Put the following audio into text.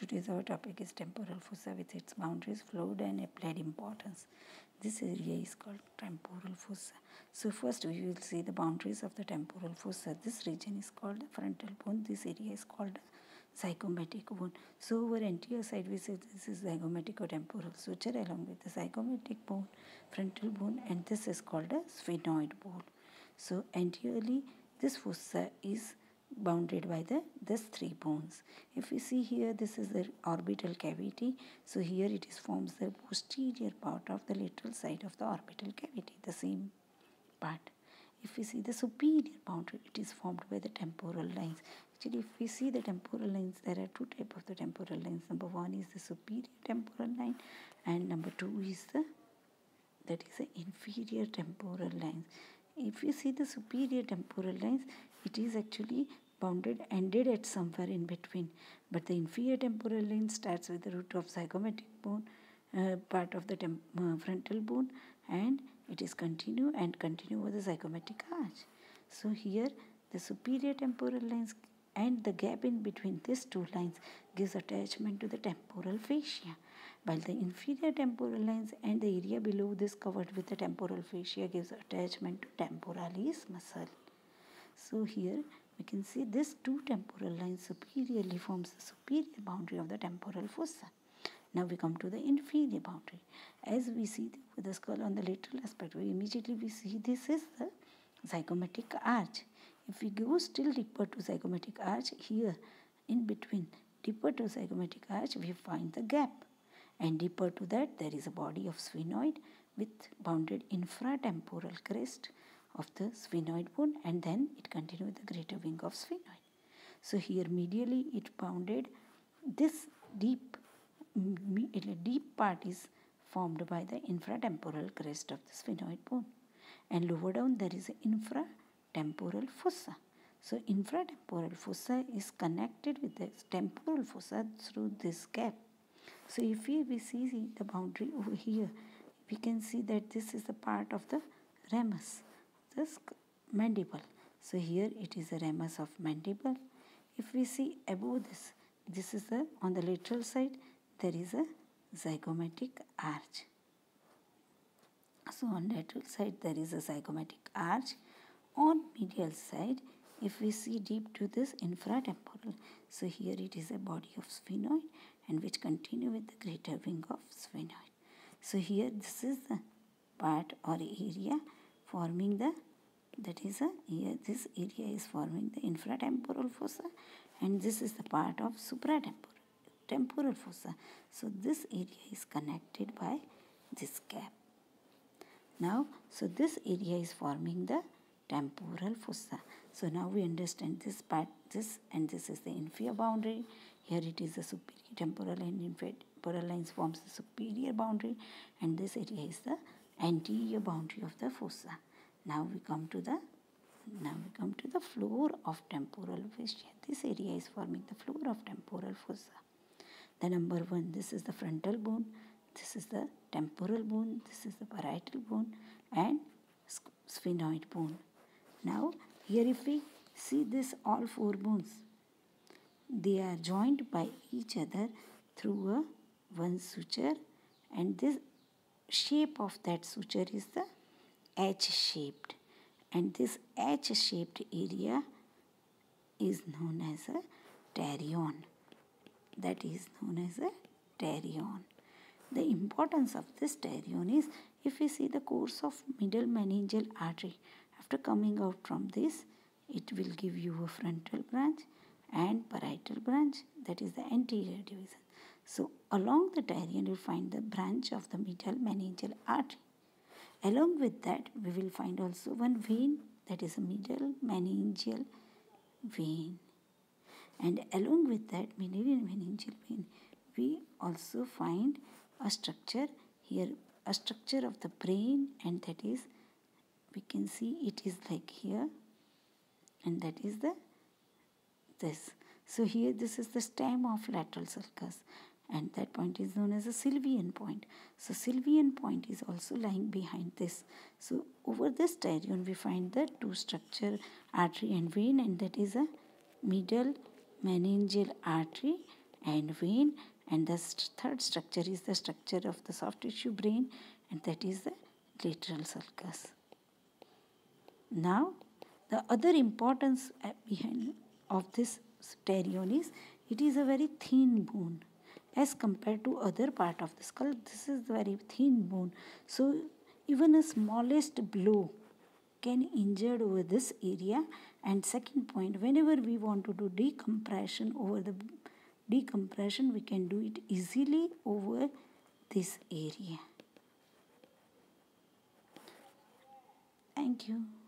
Today's our topic is temporal fossa with its boundaries, fluid and applied importance. This area is called temporal fossa. So first we will see the boundaries of the temporal fossa. This region is called the frontal bone. This area is called the zygomatic bone. So over anterior side we say this is zygomatic or temporal suture along with the zygomatic bone, frontal bone and this is called a sphenoid bone. So anteriorly this fossa is bounded by the this three bones. If we see here this is the orbital cavity. So here it is forms the posterior part of the lateral side of the orbital cavity the same part. If we see the superior boundary it is formed by the temporal lines. Actually if we see the temporal lines there are two type of the temporal lines. Number one is the superior temporal line and number two is the that is the inferior temporal lines. If you see the superior temporal lines it is actually bounded ended at somewhere in between. But the inferior temporal line starts with the root of zygomatic bone uh, part of the uh, frontal bone and it is continue and continue over the zygomatic arch. So here the superior temporal lines and the gap in between these two lines gives attachment to the temporal fascia while the inferior temporal lines and the area below this covered with the temporal fascia gives attachment to temporalis muscle so here we can see this two temporal lines superiorly forms the superior boundary of the temporal fossa. Now we come to the inferior boundary. As we see with the skull on the lateral aspect, we immediately we see this is the zygomatic arch. If we go still deeper to zygomatic arch, here in between, deeper to zygomatic arch, we find the gap. And deeper to that, there is a body of sphenoid with bounded infratemporal crest of the sphenoid bone and then it continues with the greater wing of sphenoid. So here medially it bounded this deep deep part is formed by the infratemporal crest of the sphenoid bone and lower down there is infratemporal fossa. So infratemporal fossa is connected with the temporal fossa through this gap. So if we, we see the boundary over here, we can see that this is the part of the ramus this mandible. So here it is a ramus of mandible. If we see above this, this is the on the lateral side there is a zygomatic arch. So on lateral side there is a zygomatic arch. On medial side if we see deep to this infratemporal, so here it is a body of sphenoid and which continue with the greater wing of sphenoid. So here this is the part or area forming the that is uh, a here this area is forming the infratemporal fossa and this is the part of supratemporal temporal fossa. So this area is connected by this gap. Now so this area is forming the temporal fossa. So now we understand this part this and this is the inferior boundary. Here it is the superior temporal and inferior temporal lines forms the superior boundary and this area is the anterior boundary of the fossa. Now we come to the now we come to the floor of temporal fascia. This area is forming the floor of temporal fossa. The number one, this is the frontal bone, this is the temporal bone, this is the parietal bone and sphenoid bone. Now here if we see this all four bones, they are joined by each other through a one suture and this shape of that suture is the H shaped and this H shaped area is known as a pterion that is known as a pterion the importance of this pterion is if we see the course of middle meningeal artery after coming out from this it will give you a frontal branch and parietal branch. That is the anterior division so along the pterion you find the branch of the medial meningeal artery. Along with that we will find also one vein that is a medial meningeal vein. And along with that middle meningeal vein we also find a structure here a structure of the brain and that is we can see it is like here and that is the this so here this is the stem of lateral sulcus and that point is known as a Sylvian point. So Sylvian point is also lying behind this. So over this pterion we find the two structure artery and vein and that is a middle meningeal artery and vein and the third structure is the structure of the soft tissue brain and that is the lateral sulcus. Now the other importance uh, behind of this pterion is it is a very thin bone as compared to other part of the skull. This is very thin bone. So even a smallest blow can injure over this area. And second point whenever we want to do decompression over the decompression we can do it easily over this area. Thank you